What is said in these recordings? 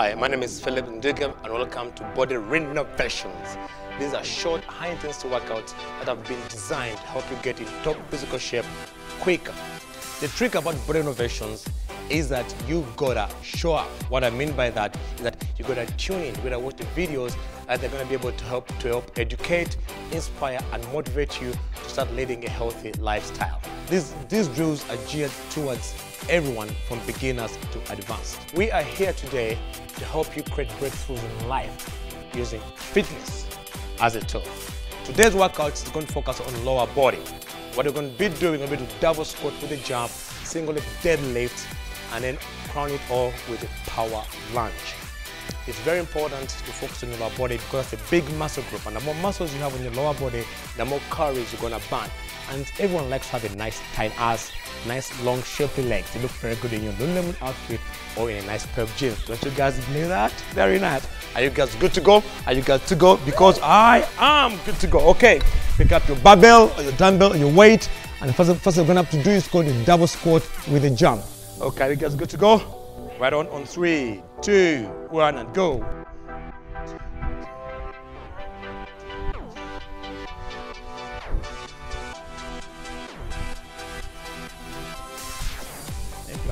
Hi, my name is Philip Ndigam and welcome to Body Renovations. These are short, high-intensity workouts that have been designed to help you get in top physical shape quicker. The trick about body renovations is that you gotta show up. What I mean by that is that you gotta tune in, you gotta watch the videos and they're gonna be able to help to help educate, inspire, and motivate you to start leading a healthy lifestyle. These, these drills are geared towards everyone from beginners to advanced. We are here today to help you create breakthroughs in life using fitness as a tool. Today's workout is going to focus on lower body. What we're going to be doing, we're going to do double squat with a jump, single leg deadlift, and then crown it all with a power lunge. It's very important to focus on your lower body because it's a big muscle group and the more muscles you have on your lower body, the more calories you're gonna burn. And everyone likes to have a nice tight ass, nice long shapely legs. They look very good in your Lululemon outfit or in a nice pair of jeans. Don't you guys believe that? Very nice. Are you guys good to go? Are you guys to go? Because I am good to go. Okay, pick up your barbell or your dumbbell or your weight. And first, first you're gonna have to do is go to double squat with a jump. Okay, you guys good to go? Right on, on three, two, one, and go.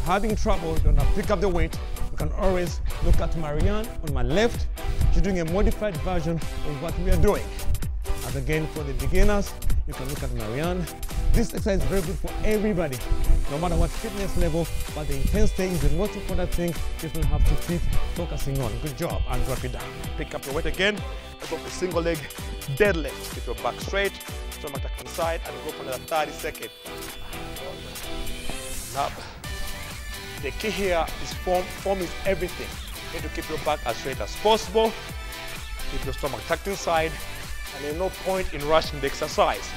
Having trouble, you don't have to pick up the weight, you can always look at Marianne on my left. She's doing a modified version of what we are doing. As again, for the beginners, you can look at Marianne. This exercise is very good for everybody, no matter what fitness level, but the intensity is the most important thing people have to keep focusing on. Good job, and drop it down. Pick up your weight again, go for single leg deadlift. Keep your back straight, stomach tucked inside, and go for another 30 seconds. Up. The key here is form. Form is everything. You need to keep your back as straight as possible. Keep your stomach tucked inside, and there's no point in rushing the exercise.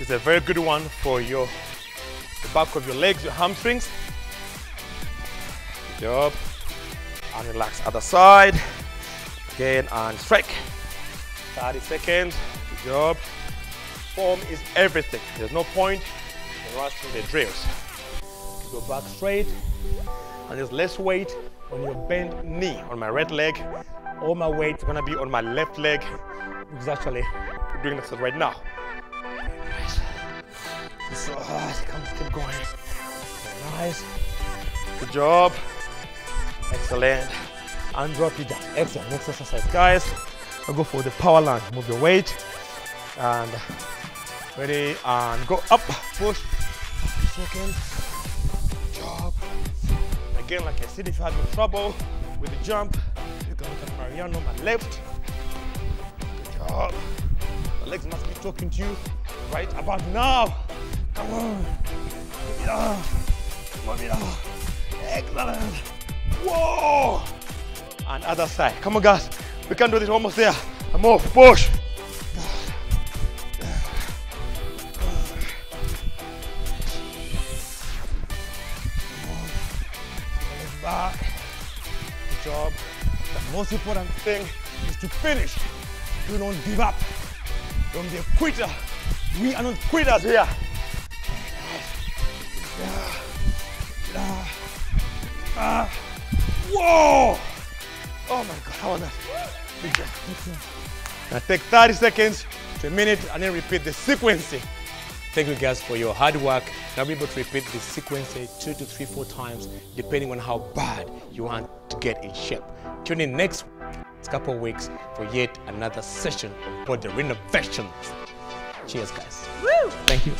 It's a very good one for your the back of your legs, your hamstrings. Good job. And relax other side. Again and strike. 30 seconds. Good job. Form is everything. There's no point in rushing the drills. Your back straight. And there's less weight on your bent knee on my right leg. All my weight is gonna be on my left leg, is actually doing this right now. Nice. So hard. Come keep going. Nice. Good job. Excellent. And drop it down. Excellent. Next exercise, guys. I'll go for the power lunge. Move your weight. And ready. And go up. Push. Again, like I said, if you're having trouble with the jump, you can look at Mariano my left. Good job. The legs must be talking to you right about now. Come on. Move it up. Move it up. Excellent. Whoa. And other side. Come on, guys. We can do this almost there. And move. Push. Back. Good job. The most important thing is to finish. You don't give up. Don't be a quitter. We are not quitters here. Ah. Whoa! Oh my God, how was that? Job. Now take 30 seconds to a minute and then repeat the sequence. Thank you guys for your hard work. Now be able to repeat the sequence two to three, four times, depending on how bad you want to get in shape. Tune in next couple of weeks for yet another session of body renovations. Cheers, guys. Woo! Thank you.